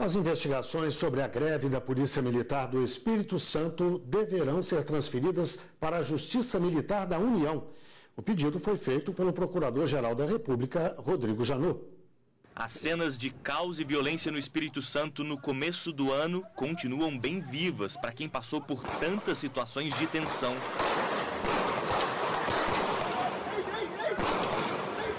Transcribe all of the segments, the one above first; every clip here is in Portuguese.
As investigações sobre a greve da Polícia Militar do Espírito Santo deverão ser transferidas para a Justiça Militar da União. O pedido foi feito pelo Procurador-Geral da República, Rodrigo Janot. As cenas de caos e violência no Espírito Santo no começo do ano continuam bem vivas para quem passou por tantas situações de tensão.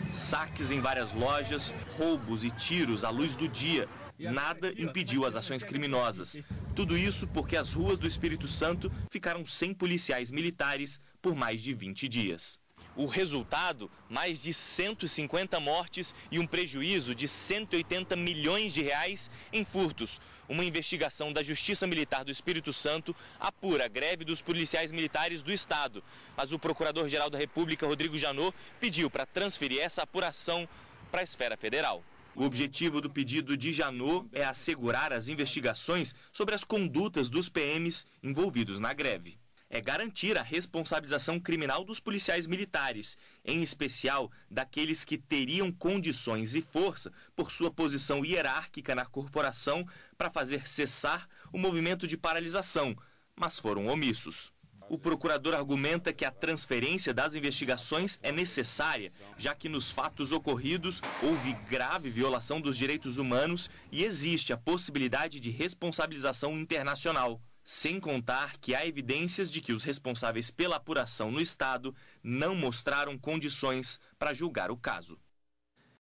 Saques em várias lojas, roubos e tiros à luz do dia Nada impediu as ações criminosas. Tudo isso porque as ruas do Espírito Santo ficaram sem policiais militares por mais de 20 dias. O resultado: mais de 150 mortes e um prejuízo de 180 milhões de reais em furtos. Uma investigação da Justiça Militar do Espírito Santo apura a greve dos policiais militares do Estado. Mas o Procurador-Geral da República, Rodrigo Janot, pediu para transferir essa apuração para a esfera federal. O objetivo do pedido de Janot é assegurar as investigações sobre as condutas dos PMs envolvidos na greve. É garantir a responsabilização criminal dos policiais militares, em especial daqueles que teriam condições e força por sua posição hierárquica na corporação para fazer cessar o movimento de paralisação, mas foram omissos. O procurador argumenta que a transferência das investigações é necessária, já que nos fatos ocorridos houve grave violação dos direitos humanos e existe a possibilidade de responsabilização internacional. Sem contar que há evidências de que os responsáveis pela apuração no Estado não mostraram condições para julgar o caso.